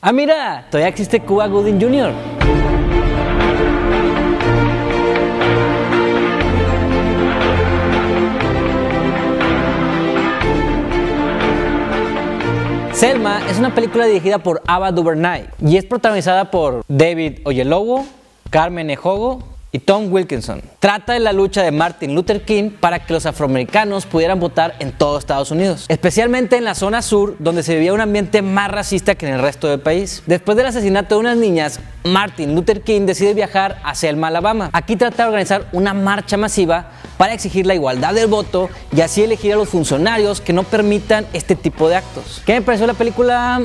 Ah, mira, todavía existe Cuba Gooding Jr. Selma es una película dirigida por Ava DuVernay y es protagonizada por David Oyelowo, Carmen Ejogo y Tom Wilkinson. Trata de la lucha de Martin Luther King para que los afroamericanos pudieran votar en todo Estados Unidos, especialmente en la zona sur donde se vivía un ambiente más racista que en el resto del país. Después del asesinato de unas niñas, Martin Luther King decide viajar a Selma, Alabama. Aquí trata de organizar una marcha masiva para exigir la igualdad del voto y así elegir a los funcionarios que no permitan este tipo de actos. ¿Qué me pareció la película?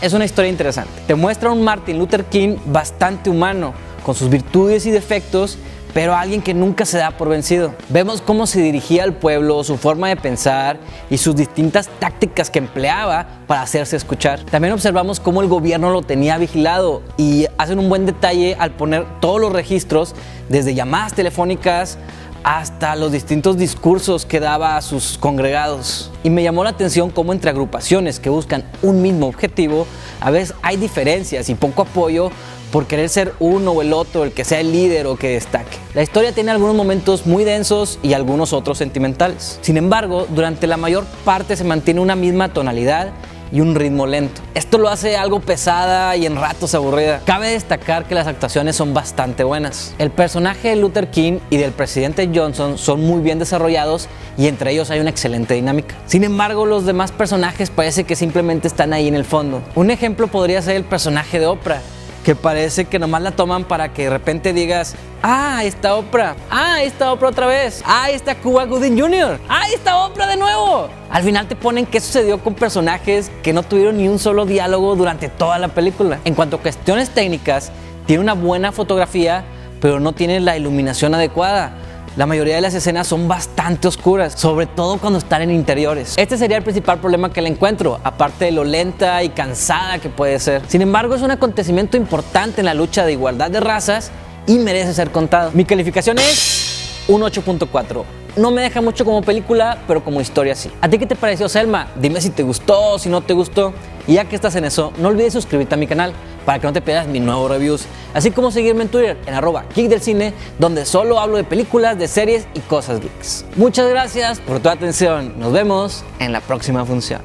Es una historia interesante. Te muestra un Martin Luther King bastante humano con sus virtudes y defectos, pero alguien que nunca se da por vencido. Vemos cómo se dirigía al pueblo, su forma de pensar y sus distintas tácticas que empleaba para hacerse escuchar. También observamos cómo el gobierno lo tenía vigilado y hacen un buen detalle al poner todos los registros, desde llamadas telefónicas hasta los distintos discursos que daba a sus congregados. Y me llamó la atención cómo entre agrupaciones que buscan un mismo objetivo, a veces hay diferencias y poco apoyo por querer ser uno o el otro, el que sea el líder o que destaque. La historia tiene algunos momentos muy densos y algunos otros sentimentales. Sin embargo, durante la mayor parte se mantiene una misma tonalidad y un ritmo lento. Esto lo hace algo pesada y en ratos aburrida. Cabe destacar que las actuaciones son bastante buenas. El personaje de Luther King y del presidente Johnson son muy bien desarrollados y entre ellos hay una excelente dinámica. Sin embargo, los demás personajes parece que simplemente están ahí en el fondo. Un ejemplo podría ser el personaje de Oprah que parece que nomás la toman para que de repente digas, ah, esta Oprah, ah, esta Oprah otra vez, ah, esta Cuba Gooding Jr., ah, esta Oprah de nuevo. Al final te ponen qué sucedió con personajes que no tuvieron ni un solo diálogo durante toda la película. En cuanto a cuestiones técnicas, tiene una buena fotografía, pero no tiene la iluminación adecuada. La mayoría de las escenas son bastante oscuras, sobre todo cuando están en interiores. Este sería el principal problema que le encuentro, aparte de lo lenta y cansada que puede ser. Sin embargo, es un acontecimiento importante en la lucha de igualdad de razas y merece ser contado. Mi calificación es un 8.4. No me deja mucho como película, pero como historia sí. ¿A ti qué te pareció Selma? Dime si te gustó, si no te gustó. Y ya que estás en eso, no olvides suscribirte a mi canal para que no te pierdas mis nuevos reviews, así como seguirme en Twitter en arroba geek del cine, donde solo hablo de películas, de series y cosas geeks. Muchas gracias por tu atención, nos vemos en la próxima función.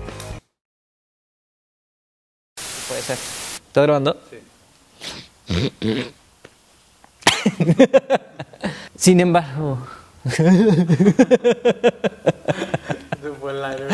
Puede ser. ¿Estás grabando? Sí. Sin embargo... Se fue el aire.